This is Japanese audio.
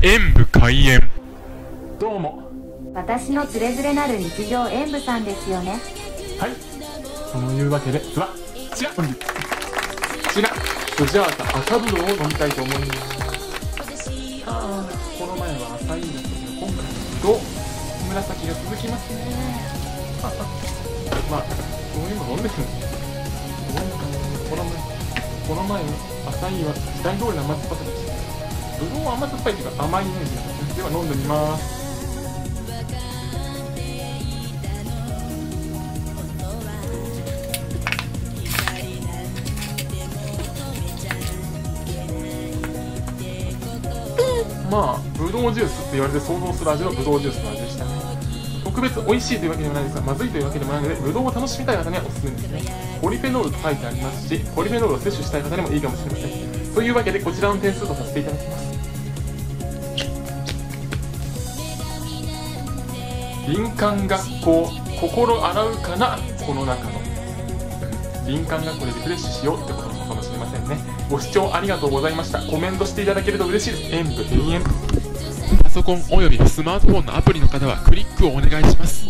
演武開演。どうも。私のつれづれなる日常演舞さんですよね。はい。そのいうわけでうわ違う。違う。スジャータ赤ぶどうを飲みたいと思います。ああこの前は浅いんですけど今回はと紫が続きますね。まあそういうの飲んでる。んですこの前この前は浅いは時代通りの甘酸っぱさでしたぶどうは甘酸っぱいっていうか甘いイメージですでは飲ん。でみますまあブドウジュースって言われて想像する味のブドウジュースの味でしたね。特別美味しいというわけでもないですがまずいというわけでもないのでブドウを楽しみたい方にはおすすめですね。ポリフェノールと書いてありますしポリフェノールを摂取したい方にもいいかもしれません。というわけでこちらの点数とさせていただきます。林間学校心洗うかなこの中の。林間学校でリフレッシュしようってことかもしれませんね。ご視聴ありがとうございました。コメントしていただけると嬉しいです。演武閉園パソコンおよびスマートフォンのアプリの方はクリックをお願いします。